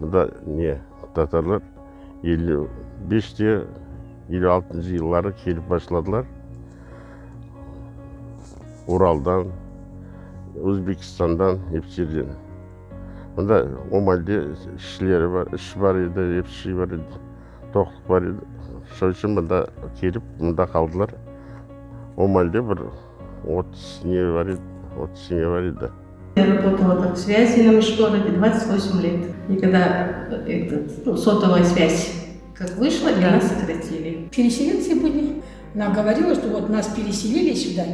мында не татарлар елу беште елу алтыншы жылдары келіп башладылар уралдан өзбекстандан еп жерден мында омальде ішшілері бар іш бар еді епші бар еді тоқтық бар еді сол үшін мында келіп мында қалдылар омальде бір отыз не бар еді отыз семья бар еді Я работала так в связи на Межгороде 28 лет. И когда этот, ну, сотовая связь как вышла, и нас сократили. переселенцы были. Она говорила, что вот нас переселили сюда,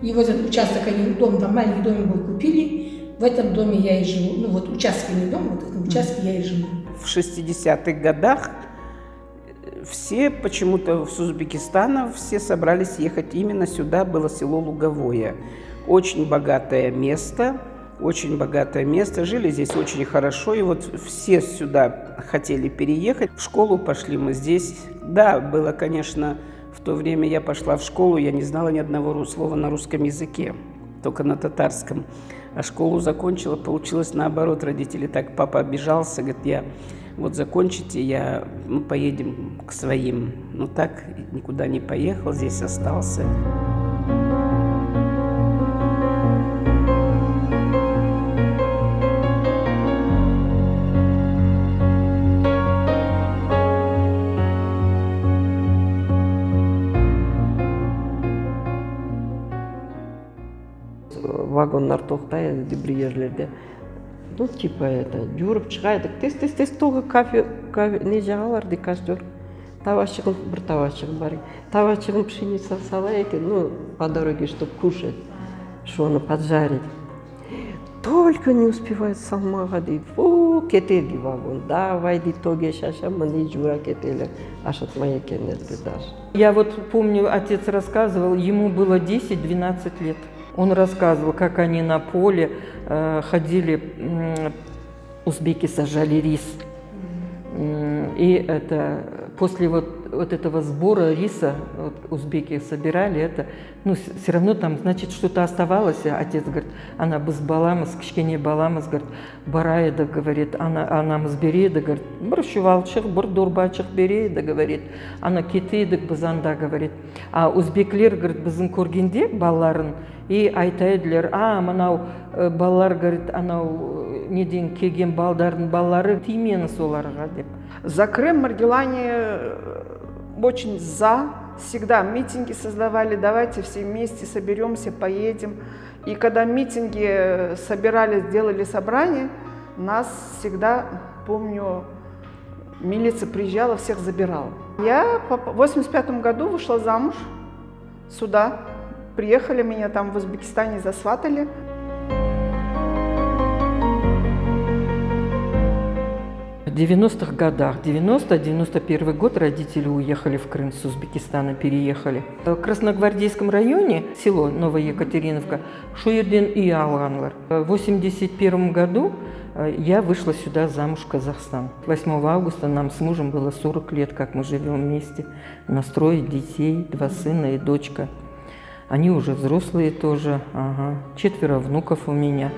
и вот этот участок, они дом, там маленький домик был, купили, в этом доме я и живу. Ну вот участковый дом, вот в этом участке я и живу. В 60-х годах э, все почему-то с Узбекистана все собрались ехать именно сюда, было село Луговое. Очень богатое место, очень богатое место, жили здесь очень хорошо, и вот все сюда хотели переехать. В школу пошли мы здесь. Да, было, конечно, в то время я пошла в школу, я не знала ни одного слова на русском языке, только на татарском. А школу закончила, получилось наоборот. Родители так, папа обижался, говорит, я вот закончите, я, мы поедем к своим. Ну так, никуда не поехал, здесь остался. вагондар тоқтайды бір жерлерде ну типа это жүріп шығайдық тез тез тез толы кофе, кофе не жағалар дейді костер табачығын бір табачығы бар табачығын пшеница салайық екен ну по дороге чтобы кушать шоны поджарить только не успевает салмаға дейді фу кетеді дейді вагон давай дейді тоге шашамын дейді жуа кетелі ашытмай екен еді даже Я вот помню, отец рассказывал, ему было 10-12 лет. Он рассказывал, как они на поле э, ходили, м, узбеки сажали рис. И это после вот, вот этого сбора риса, вот узбеки собирали это, ну, все равно там, значит, что-то оставалось. А Отец говорит, она бы с баламыз, кішкене баламыз, говорит, барайды, говорит, ана, анамыз береді, говорит, бір шувалчық, бір дорбачық береді, говорит, ана кетедік біз анда, говорит. А өзбекілер, говорит, біздің көргенде балаларын, и айтайдылар, а, мынау э, балалар, говорит, анау э, неден келген балдардың балалары тимеңіз оларға деп. За Крым Маргелане э, очень за. Всегда митинги создавали, давайте все вместе соберемся, поедем. И когда митинги э, собирались, делали собрание, нас всегда, помню, милиция приезжала, всех забирала. Я в 85 году вышла замуж сюда. Приехали, меня там в Узбекистане засватали. В 90-х годах, 90-91 год родители уехали в Крым с Узбекистана, переехали. В Красногвардейском районе, село Новоекатериновка, Шуерден и Алганлар. В 81 году э, я вышла сюда замуж в Казахстан. 8 августа нам с мужем было 40 лет, как мы живем вместе. Настроить детей, два сына и дочка. Они уже взрослые тоже, ага. четверо внуков у меня.